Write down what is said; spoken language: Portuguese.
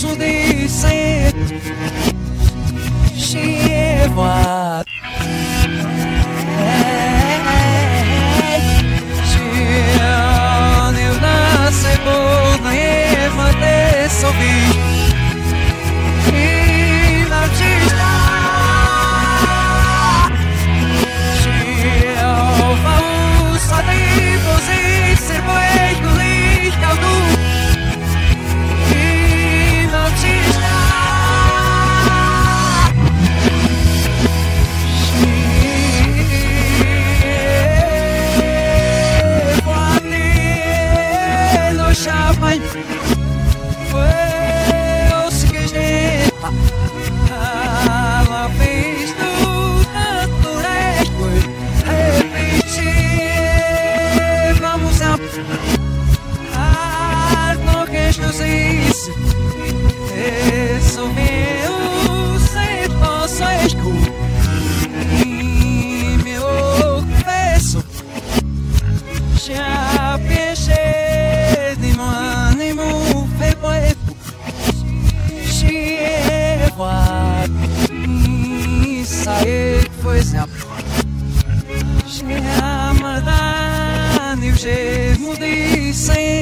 foi sempre Chamada de meu sudi sair Chego a J'ai moudé, c'est